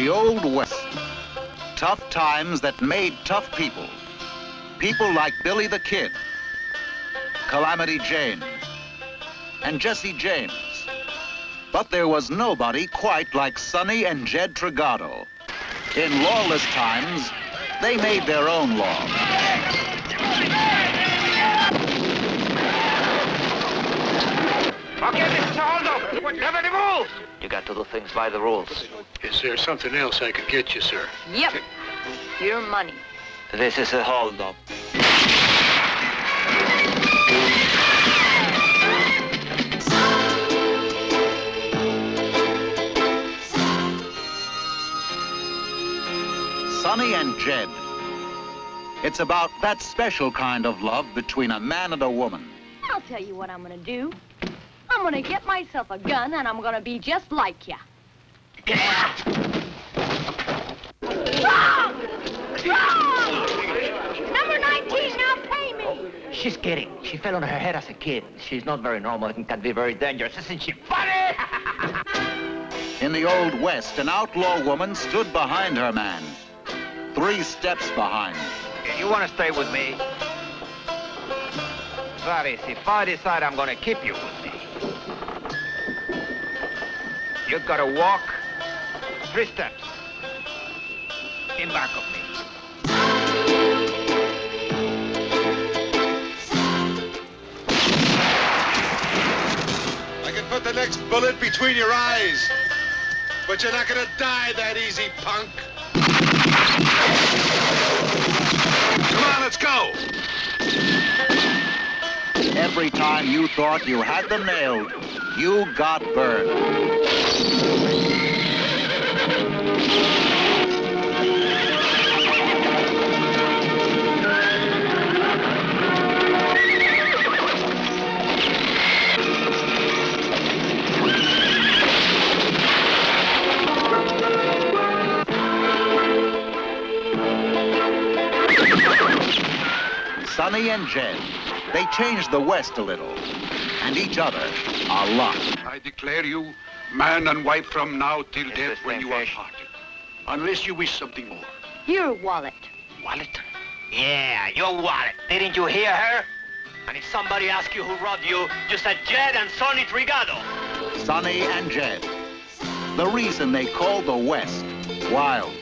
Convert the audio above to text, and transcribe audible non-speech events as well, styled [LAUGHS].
The Old West. Tough times that made tough people. People like Billy the Kid, Calamity Jane, and Jesse James. But there was nobody quite like Sonny and Jed Trigado. In lawless times, they made their own law. You got to do things by the rules. Is there something else I could get you, sir? Yep. Your money. This is a holdup. Sonny and Jed. It's about that special kind of love between a man and a woman. I'll tell you what I'm gonna do. I'm gonna get myself a gun and I'm gonna be just like you. Wrong! Wrong! Number 19, now pay me! She's kidding. She fell on her head as a kid. She's not very normal and can be very dangerous. Isn't she funny? [LAUGHS] In the Old West, an outlaw woman stood behind her man. Three steps behind. you want to stay with me? If I decide I'm to keep you with me, you've got to walk three steps in back of me. I can put the next bullet between your eyes. But you're not gonna die that easy, punk. Every time you thought you had them nailed, you got burned. Sonny and Jed, they changed the West a little, and each other a lot. I declare you man and wife from now till Is death when thing you are parted. Unless you wish something more. Your wallet. Wallet? Yeah, your wallet. Didn't you hear her? And if somebody asks you who robbed you, you said Jed and Sonny Trigado. Sonny and Jed. The reason they called the West wild.